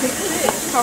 对，跑。